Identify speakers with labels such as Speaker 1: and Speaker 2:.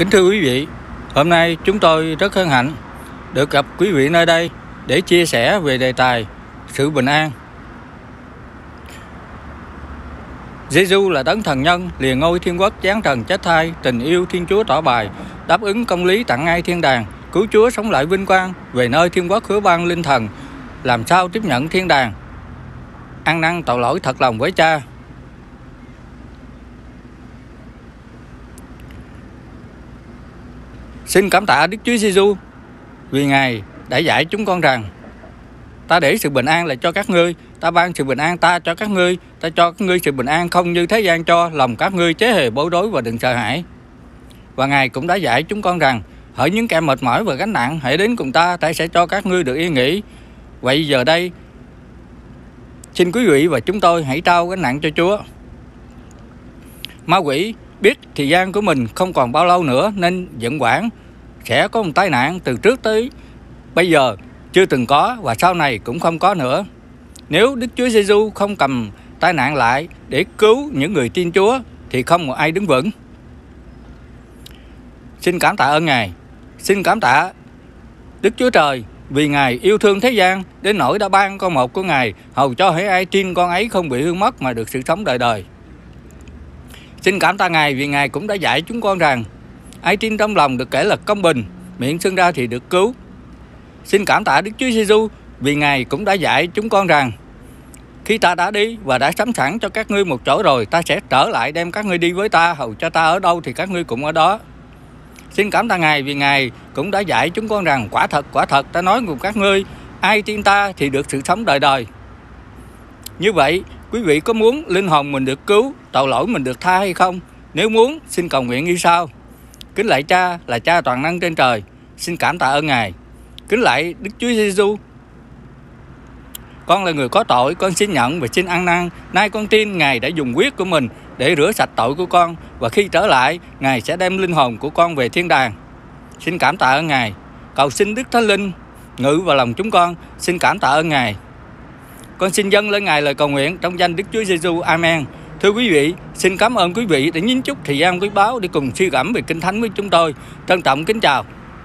Speaker 1: Kính thưa quý vị, hôm nay chúng tôi rất hân hạnh được gặp quý vị nơi đây để chia sẻ về đề tài sự bình an. Giêsu là đấng thần nhân, liền ngôi thiên quốc giáng trần chết thai, tình yêu Thiên Chúa tỏ bài, đáp ứng công lý tặng ngay thiên đàng, cứu Chúa sống lại vinh quang về nơi thiên quốc hứa ban linh thần, làm sao tiếp nhận thiên đàng, ăn năn tội lỗi thật lòng với cha. Xin cảm tạ Đức Chúa Giêsu vì Ngài đã dạy chúng con rằng ta để sự bình an là cho các ngươi, ta ban sự bình an ta cho các ngươi, ta cho các ngươi sự bình an không như thế gian cho, lòng các ngươi chế hề bối rối và đừng sợ hãi. Và Ngài cũng đã dạy chúng con rằng hỡi những kẻ mệt mỏi và gánh nặng hãy đến cùng ta, ta sẽ cho các ngươi được yên nghỉ. Vậy giờ đây xin quý vị và chúng tôi hãy trao gánh nặng cho Chúa. Ma quỷ biết thời gian của mình không còn bao lâu nữa nên dẫn quản sẽ có một tai nạn từ trước tới bây giờ, chưa từng có và sau này cũng không có nữa. Nếu Đức Chúa Giêsu không cầm tai nạn lại để cứu những người tin Chúa, thì không một ai đứng vững. Xin cảm tạ ơn Ngài. Xin cảm tạ Đức Chúa Trời vì Ngài yêu thương thế gian đến nỗi đã ban con một của Ngài, hầu cho hễ ai tin con ấy không bị hư mất mà được sự sống đời đời. Xin cảm tạ Ngài vì Ngài cũng đã dạy chúng con rằng ai tin trong lòng được kể là công bình, miệng xưng ra thì được cứu. Xin cảm tạ Đức Chúa Giêsu vì Ngài cũng đã dạy chúng con rằng khi ta đã đi và đã sắm sẵn cho các ngươi một chỗ rồi, ta sẽ trở lại đem các ngươi đi với ta, hầu cho ta ở đâu thì các ngươi cũng ở đó. Xin cảm tạ Ngài vì Ngài cũng đã dạy chúng con rằng quả thật, quả thật ta nói cùng các ngươi, ai tin ta thì được sự sống đời đời. Như vậy, quý vị có muốn linh hồn mình được cứu, tội lỗi mình được tha hay không? Nếu muốn, xin cầu nguyện như sau. Kính lạy cha là cha toàn năng trên trời, xin cảm tạ ơn Ngài. Kính lạy Đức Chúa Giêsu. Con là người có tội, con xin nhận và xin ăn năn. Nay con tin Ngài đã dùng huyết của mình để rửa sạch tội của con và khi trở lại, Ngài sẽ đem linh hồn của con về thiên đàng. Xin cảm tạ ơn Ngài. Cầu xin Đức Thánh Linh ngự vào lòng chúng con. Xin cảm tạ ơn Ngài. Con xin dâng lên Ngài lời cầu nguyện trong danh Đức Chúa Giêsu. Amen. Thưa quý vị, xin cảm ơn quý vị đã nhín chút thời gian quý báo để cùng suy gẫm về Kinh Thánh với chúng tôi. Trân trọng kính chào.